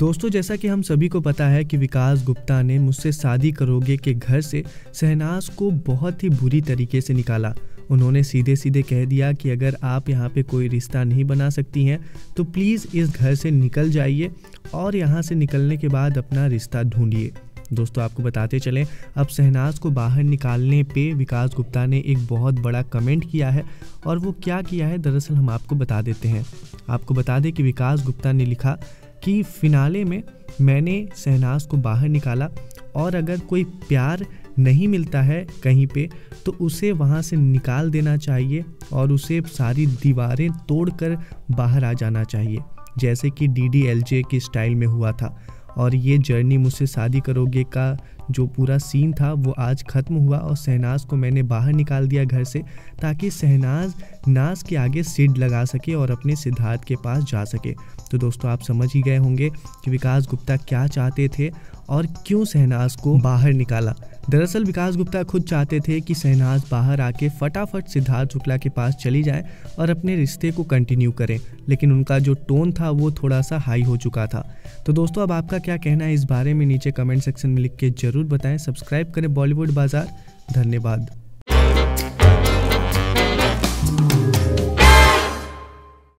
दोस्तों, जैसा कि हम सभी को पता है कि विकास गुप्ता ने मुझसे शादी करोगे के घर से शहनाज को बहुत ही बुरी तरीके से निकाला। उन्होंने सीधे सीधे कह दिया कि अगर आप यहाँ पे कोई रिश्ता नहीं बना सकती हैं तो प्लीज़ इस घर से निकल जाइए और यहाँ से निकलने के बाद अपना रिश्ता ढूंढिए। दोस्तों, आपको बताते चलें, अब शहनाज को बाहर निकालने पे विकास गुप्ता ने एक बहुत बड़ा कमेंट किया है और वो क्या किया है, दरअसल हम आपको बता देते हैं। आपको बता दें कि विकास गुप्ता ने लिखा कि फिनाले में मैंने शहनाज को बाहर निकाला और अगर कोई प्यार नहीं मिलता है कहीं पे तो उसे वहाँ से निकाल देना चाहिए और उसे सारी दीवारें तोड़कर बाहर आ जाना चाहिए। जैसे कि डी डी एल जे के स्टाइल में हुआ था और ये जर्नी मुझसे शादी करोगे का जो पूरा सीन था, वो आज ख़त्म हुआ और शहनाज को मैंने बाहर निकाल दिया घर से ताकि शहनाज नाज के आगे सीड लगा सके और अपने सिद्धार्थ के पास जा सके। तो दोस्तों, आप समझ ही गए होंगे कि विकास गुप्ता क्या चाहते थे और क्यों शहनाज को बाहर निकाला। दरअसल, विकास गुप्ता खुद चाहते थे कि शहनाज बाहर आके फटाफट सिद्धार्थ शुक्ला के पास चली जाए और अपने रिश्ते को कंटिन्यू करें, लेकिन उनका जो टोन था, वो थोड़ा सा हाई हो चुका था। तो दोस्तों, अब आपका क्या कहना है इस बारे में नीचे कमेंट सेक्शन में लिख के ज़रूर बताएँ। सब्सक्राइब करें बॉलीवुड बाज़ार। धन्यवाद।